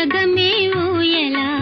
ఊయగమే ఊయలా